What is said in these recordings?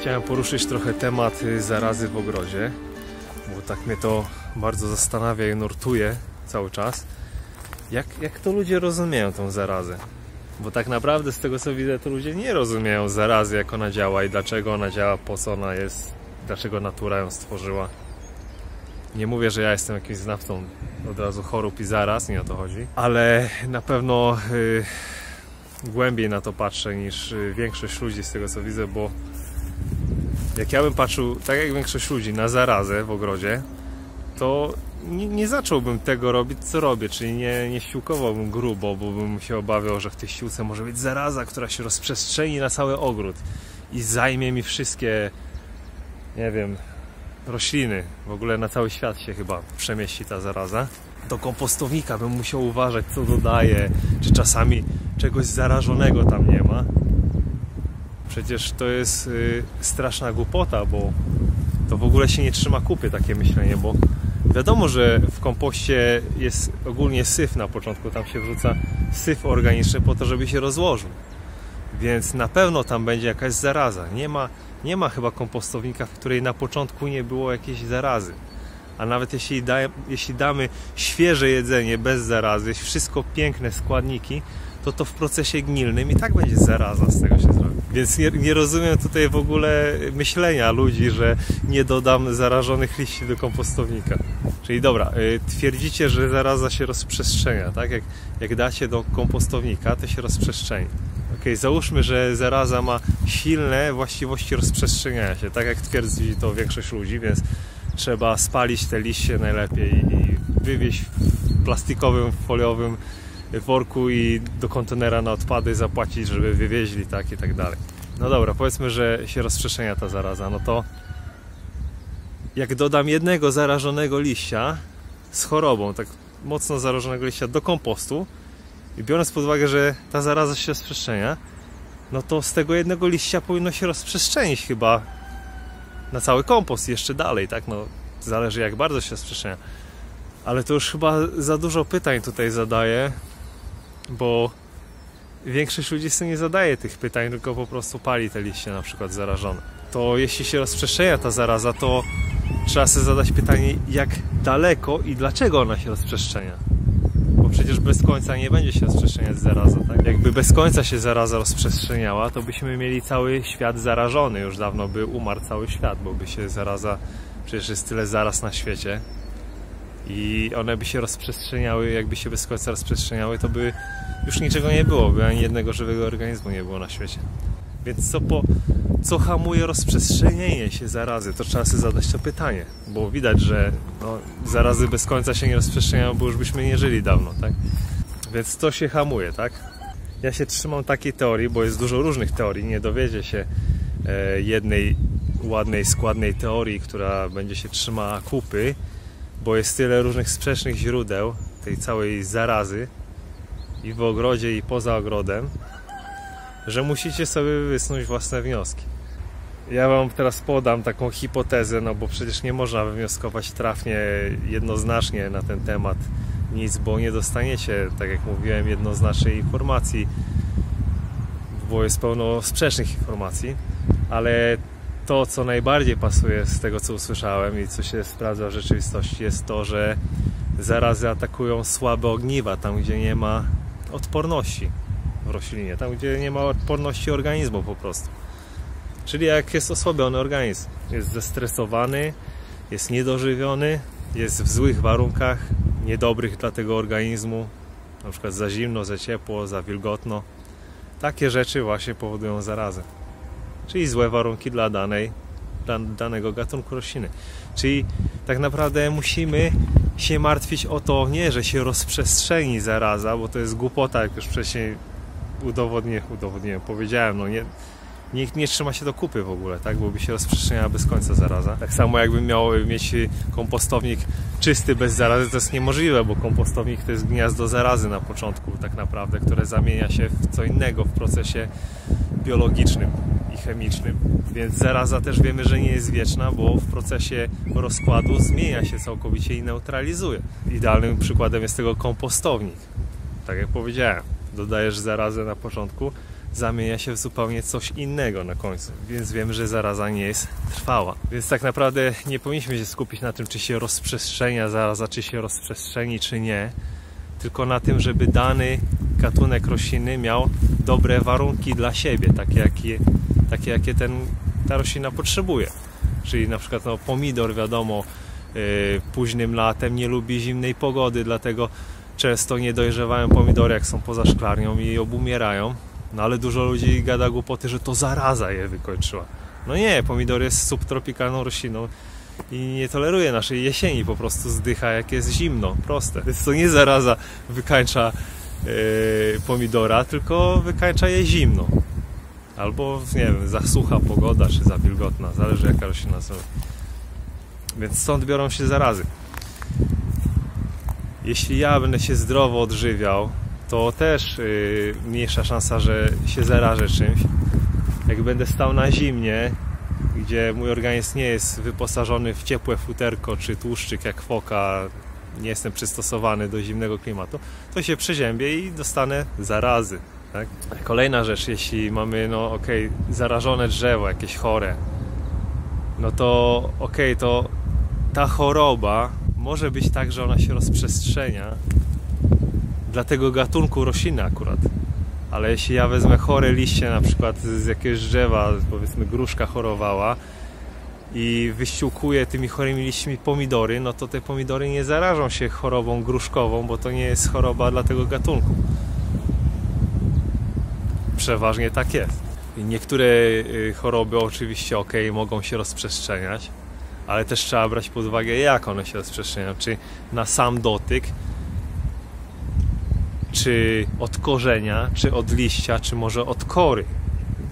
Chciałem poruszyć trochę temat y, zarazy w ogrodzie, bo tak mnie to bardzo zastanawia i nurtuje cały czas. Jak, jak to ludzie rozumieją tą zarazę? Bo tak naprawdę z tego co widzę, to ludzie nie rozumieją zarazy, jak ona działa i dlaczego ona działa, po co ona jest, dlaczego natura ją stworzyła. Nie mówię, że ja jestem jakimś znawcą od razu chorób i zaraz, nie o to chodzi, ale na pewno y, głębiej na to patrzę niż y, większość ludzi z tego co widzę, bo jak ja bym patrzył, tak jak większość ludzi, na zarazę w ogrodzie, to nie, nie zacząłbym tego robić, co robię, czyli nie, nie ściółkowałbym grubo, bo bym się obawiał, że w tej ściółce może być zaraza, która się rozprzestrzeni na cały ogród i zajmie mi wszystkie, nie wiem, rośliny. W ogóle na cały świat się chyba przemieści ta zaraza. Do kompostownika bym musiał uważać, co dodaję, czy czasami czegoś zarażonego tam nie ma. Przecież to jest y, straszna głupota, bo to w ogóle się nie trzyma kupy takie myślenie, bo wiadomo, że w kompoście jest ogólnie syf na początku, tam się wrzuca syf organiczny po to, żeby się rozłożył. Więc na pewno tam będzie jakaś zaraza. Nie ma, nie ma chyba kompostownika, w której na początku nie było jakiejś zarazy. A nawet jeśli, da, jeśli damy świeże jedzenie bez zarazy, wszystko piękne składniki, to to w procesie gnilnym i tak będzie zaraza z tego się zrobi. Więc nie, nie, rozumiem tutaj w ogóle myślenia ludzi, że nie dodam zarażonych liści do kompostownika. Czyli dobra, y, twierdzicie, że zaraza się rozprzestrzenia, tak? Jak, jak dacie do kompostownika, to się rozprzestrzeni. Ok, załóżmy, że zaraza ma silne właściwości rozprzestrzeniania się, tak jak twierdzi to większość ludzi, więc trzeba spalić te liście najlepiej i wywieźć w plastikowym, foliowym worku i do kontenera na odpady zapłacić, żeby wywieźli tak i tak dalej. No dobra, powiedzmy, że się rozprzestrzenia ta zaraza, no to jak dodam jednego zarażonego liścia z chorobą, tak mocno zarażonego liścia do kompostu i biorąc pod uwagę, że ta zaraza się rozprzestrzenia, no to z tego jednego liścia powinno się rozprzestrzenić chyba na cały kompost jeszcze dalej, tak? No zależy jak bardzo się rozprzestrzenia. Ale to już chyba za dużo pytań tutaj zadaję, bo większość ludzi sobie nie zadaje tych pytań, tylko po prostu pali te liście na przykład zarażone. To jeśli się rozprzestrzenia ta zaraza, to trzeba sobie zadać pytanie, jak daleko i dlaczego ona się rozprzestrzenia. Bo przecież bez końca nie będzie się rozprzestrzeniać zaraza, tak? Jakby bez końca się zaraza rozprzestrzeniała, to byśmy mieli cały świat zarażony. Już dawno by umarł cały świat, bo by się zaraza, przecież jest tyle zaraz na świecie, i one by się rozprzestrzeniały, jakby się bez końca rozprzestrzeniały, to by już niczego nie było, by ani jednego żywego organizmu nie było na świecie. Więc co, po, co hamuje rozprzestrzenienie się zarazy? To trzeba sobie zadać to pytanie, bo widać, że no, zarazy bez końca się nie rozprzestrzeniają, bo już byśmy nie żyli dawno, tak? Więc co się hamuje, tak? Ja się trzymam takiej teorii, bo jest dużo różnych teorii, nie dowiedzie się e, jednej ładnej, składnej teorii, która będzie się trzymała kupy, bo jest tyle różnych sprzecznych źródeł tej całej zarazy i w ogrodzie i poza ogrodem, że musicie sobie wysnuć własne wnioski. Ja Wam teraz podam taką hipotezę, no bo przecież nie można wywnioskować trafnie, jednoznacznie na ten temat nic, bo nie dostaniecie, tak jak mówiłem, jednoznacznej informacji, bo jest pełno sprzecznych informacji, ale to, co najbardziej pasuje z tego, co usłyszałem i co się sprawdza w rzeczywistości, jest to, że zarazy atakują słabe ogniwa, tam gdzie nie ma odporności w roślinie, tam gdzie nie ma odporności organizmu po prostu. Czyli jak jest osłabiony organizm, jest zestresowany, jest niedożywiony, jest w złych warunkach, niedobrych dla tego organizmu, na przykład za zimno, za ciepło, za wilgotno. Takie rzeczy właśnie powodują zarazę czyli złe warunki dla danej, dla danego gatunku rośliny. Czyli tak naprawdę musimy się martwić o to nie, że się rozprzestrzeni zaraza, bo to jest głupota, jak już wcześniej udowodniłem, udowodniłem powiedziałem, no nie, nikt nie trzyma się do kupy w ogóle, tak? Bo by się rozprzestrzeniała bez końca zaraza. Tak samo jakbym miał mieć kompostownik czysty bez zarazy, to jest niemożliwe, bo kompostownik to jest gniazdo zarazy na początku tak naprawdę, które zamienia się w co innego w procesie biologicznym chemicznym. Więc zaraza też wiemy, że nie jest wieczna, bo w procesie rozkładu zmienia się całkowicie i neutralizuje. Idealnym przykładem jest tego kompostownik. Tak jak powiedziałem, dodajesz zarazę na początku, zamienia się w zupełnie coś innego na końcu. Więc wiem, że zaraza nie jest trwała. Więc tak naprawdę nie powinniśmy się skupić na tym, czy się rozprzestrzenia zaraza, czy się rozprzestrzeni, czy nie. Tylko na tym, żeby dany gatunek rośliny miał dobre warunki dla siebie, takie jakie, takie, jakie ten, ta roślina potrzebuje. Czyli na przykład no, pomidor, wiadomo, yy, późnym latem nie lubi zimnej pogody, dlatego często nie dojrzewają pomidory, jak są poza szklarnią i obumierają. No ale dużo ludzi gada głupoty, że to zaraza je wykończyła. No nie, pomidor jest subtropikalną rośliną i nie toleruje naszej jesieni, po prostu zdycha jak jest zimno, proste. Więc to nie zaraza wykańcza yy, pomidora, tylko wykańcza je zimno. Albo, nie wiem, za sucha pogoda, czy za wilgotna, zależy jaka roślina są. Więc stąd biorą się zarazy. Jeśli ja będę się zdrowo odżywiał, to też yy, mniejsza szansa, że się zarażę czymś. Jak będę stał na zimnie, gdzie mój organizm nie jest wyposażony w ciepłe futerko czy tłuszczyk jak foka, nie jestem przystosowany do zimnego klimatu, to się przeziębię i dostanę zarazy. Tak? Kolejna rzecz, jeśli mamy, no ok, zarażone drzewo, jakieś chore, no to ok, to ta choroba może być tak, że ona się rozprzestrzenia dla tego gatunku rośliny akurat. Ale jeśli ja wezmę chore liście na przykład z jakiegoś drzewa, powiedzmy gruszka chorowała i wyściółkuję tymi chorymi liśćmi pomidory, no to te pomidory nie zarażą się chorobą gruszkową, bo to nie jest choroba dla tego gatunku. Przeważnie tak jest. Niektóre y, choroby oczywiście ok, mogą się rozprzestrzeniać, ale też trzeba brać pod uwagę, jak one się rozprzestrzeniają. Czy na sam dotyk, czy od korzenia, czy od liścia, czy może od kory.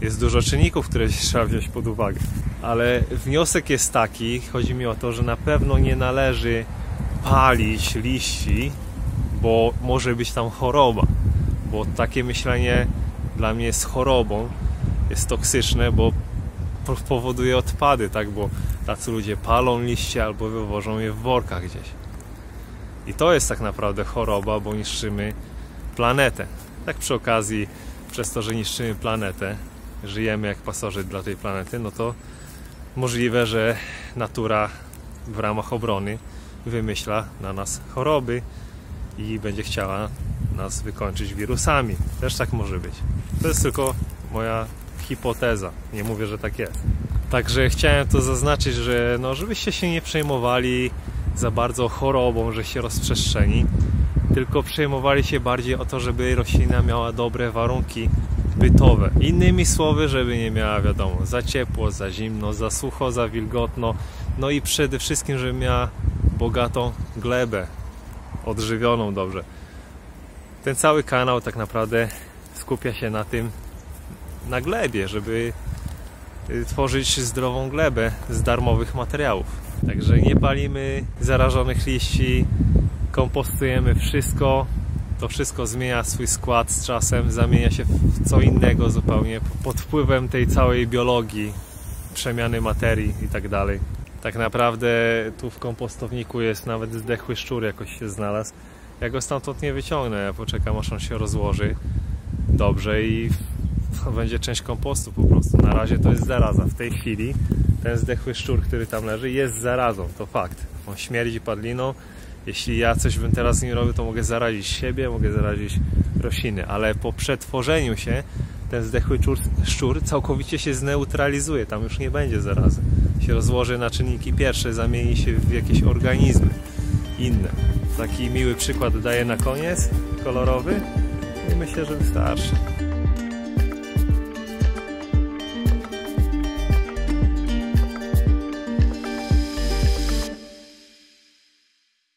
Jest dużo czynników, które trzeba wziąć pod uwagę. Ale wniosek jest taki, chodzi mi o to, że na pewno nie należy palić liści, bo może być tam choroba. Bo takie myślenie dla mnie jest chorobą, jest toksyczne, bo powoduje odpady, tak? Bo tacy ludzie palą liście albo wywożą je w workach gdzieś. I to jest tak naprawdę choroba, bo niszczymy planetę. Tak przy okazji, przez to, że niszczymy planetę, żyjemy jak pasożyt dla tej planety, no to możliwe, że natura w ramach obrony wymyśla na nas choroby i będzie chciała nas wykończyć wirusami. Też tak może być. To jest tylko moja hipoteza. Nie mówię, że tak jest. Także chciałem to zaznaczyć, że no, żebyście się nie przejmowali za bardzo chorobą, że się rozprzestrzeni, tylko przejmowali się bardziej o to, żeby roślina miała dobre warunki bytowe. Innymi słowy, żeby nie miała, wiadomo, za ciepło, za zimno, za sucho, za wilgotno, no i przede wszystkim, żeby miała bogatą glebę, odżywioną dobrze. Ten cały kanał tak naprawdę skupia się na tym, na glebie, żeby y, tworzyć zdrową glebę z darmowych materiałów. Także nie palimy zarażonych liści, kompostujemy wszystko. To wszystko zmienia swój skład z czasem, zamienia się w co innego zupełnie pod wpływem tej całej biologii, przemiany materii i tak dalej. Tak naprawdę tu w kompostowniku jest nawet zdechły szczur jakoś się znalazł. Ja go stamtąd nie wyciągnę, ja poczekam aż on się rozłoży dobrze i to będzie część kompostu po prostu. Na razie to jest zaraza. W tej chwili ten zdechły szczur, który tam leży, jest zarazą, to fakt. On śmierdzi padliną. Jeśli ja coś bym teraz z nim robił, to mogę zarazić siebie, mogę zarazić rośliny, ale po przetworzeniu się ten zdechły szczur, szczur całkowicie się zneutralizuje, tam już nie będzie zarazy. Się rozłoży na czynniki pierwsze, zamieni się w jakieś organizmy inne. Taki miły przykład daję na koniec, kolorowy myślę, że wystarczy.